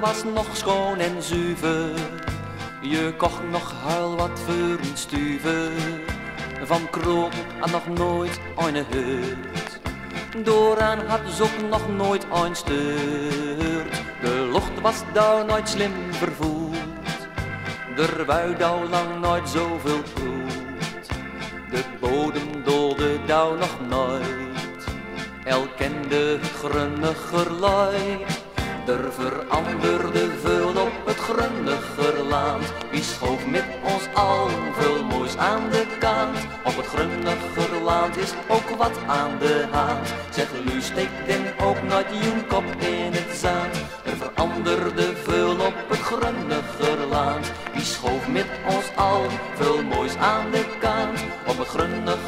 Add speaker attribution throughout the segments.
Speaker 1: was nog schoon en zuiver. Je kocht nog huil wat voor een. Van kroop had nog nooit een hut. Dooraan had ze ook nog nooit een stuurt. De lucht was daar nooit slim vervoerd. Er wou daar lang nooit zoveel goed. De bodem dolde daar nog nooit. El kende luid. Er veranderde veel op het grunniger land. Wie schoof met ons al veel moois aan de kant. Op het grunniger land is ook wat aan de hand. Zeg, lu steekt den ook nooit je kop in het zand. Er veranderde veel op het grunniger land. Wie schoof met ons al veel moois aan de kant. Op het grunniger land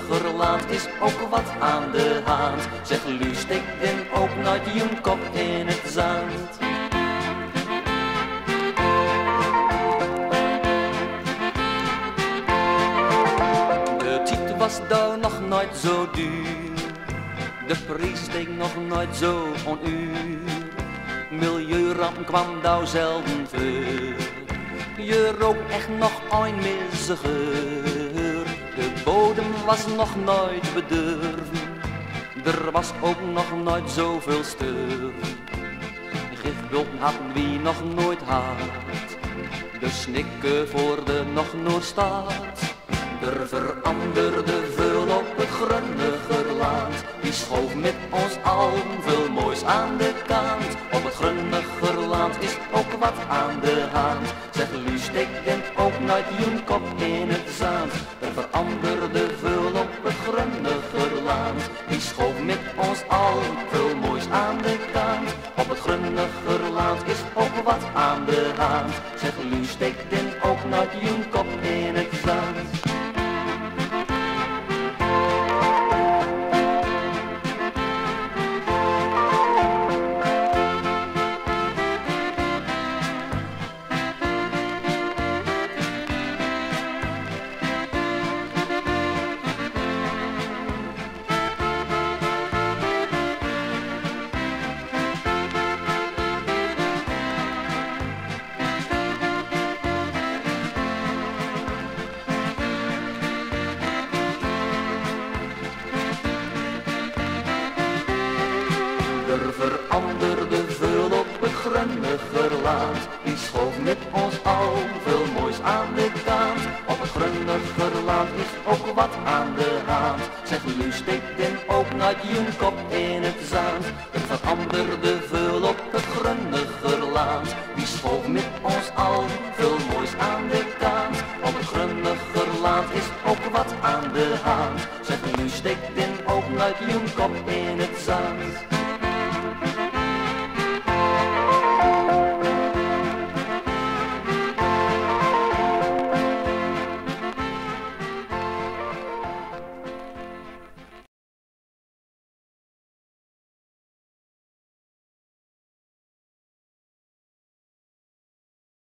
Speaker 1: ook wat aan de hand. Zeg, lu steekt den ook nooit je kop in het zand. De titel was daar nog nooit zo duur. De prijs steeg nog nooit zo onuur. Milieuramp kwam daar zelden voor. Je rook echt nog misgeur. Was nog nooit bedurven. Er was ook nog nooit zoveel steur. Gifbulten hadden wie nog nooit had. De snikken voor de nog nooit staat. Er veranderde veel op het grunniger land. Die schoof met ons allen veel moois aan de kant. Op het grunniger land is ook wat aan de hand. Zeg, lu steekt en ook nooit je kop in het zand. Er veranderde veel op het grunniger land. Die schoof met ons allen veel moois aan de kant. Op het grunniger land is ook wat aan de hand. Zeg, lu steekt en ook nooit je kop in het zand. Er veranderde veel op het grunniger land. Die schoof met ons al veel moois aan de kant. Op het grunniger land is ook wat aan de hand. Zeg, nu steekt den ook naar je kop in het zand. Er veranderde veel op het grunniger land. Die schoof met ons al veel moois aan de kant. Op het grunniger land is ook wat aan de hand. Zeg, nu steekt den ook naar je kop in het zand.